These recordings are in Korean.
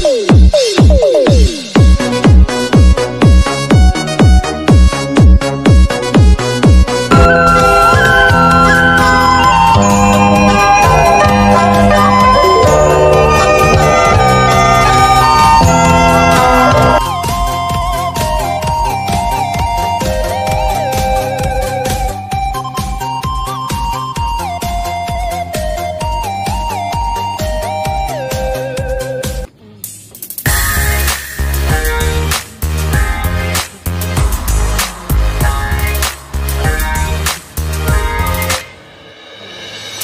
Ooh, ooh.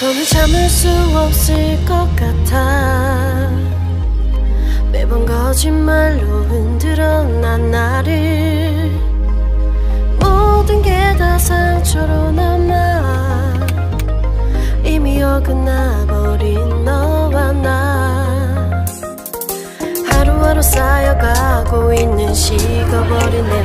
더는 참을 수 없을 것 같아. 매번 거짓말로 흔들어 난 나를. 모든 게 다 상처로 남아 이미 어긋나버린 너와 나. 하루하루 쌓여가고 있는 식어버린 내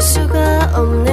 수가 걸